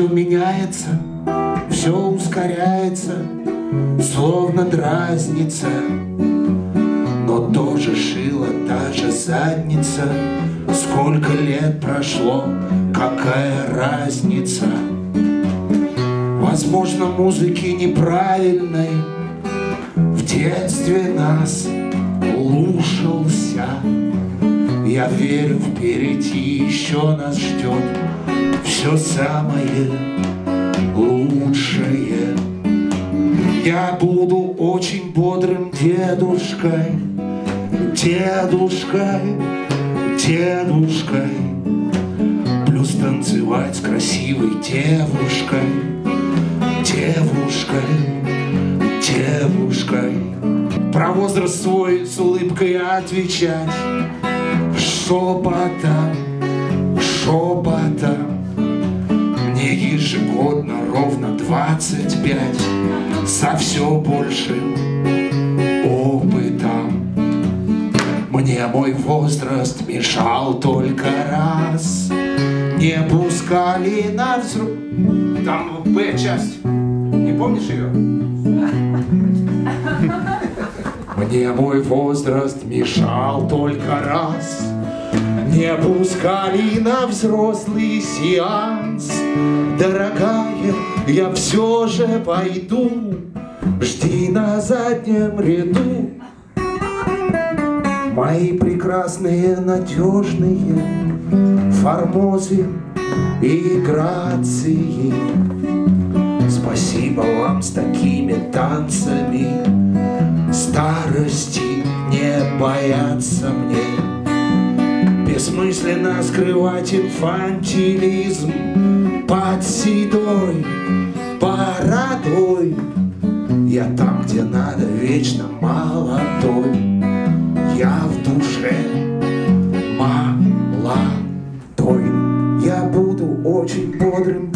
все меняется, все ускоряется, словно дразнится. Но тоже шила та же задница, сколько лет прошло, какая разница. Возможно, музыки неправильной в детстве нас лушился. Я верю, впереди еще нас ждет все самое лучшее. Я буду очень бодрым дедушкой, дедушкой, дедушкой. Плюс танцевать с красивой девушкой, девушкой, девушкой. Про возраст свой с улыбкой отвечать шепотом, шепотом. Ежегодно ровно двадцать пять со все большим опытом. Мне мой возраст мешал только раз. Не пускали на взрыв. Там Б-часть. Не помнишь ее? Мне мой возраст мешал только раз. Не пускали на взрослый сеанс. Дорогая, я все же пойду. Жди на заднем ряду. Мои прекрасные, надежные формозы и грации. Спасибо вам с такими танцами. Старости не бояться мне. Бессмысленно скрывать инфантилизм под седой бородой. Я там, где надо, вечно молодой. Я в душе молодой. Я буду очень бодрым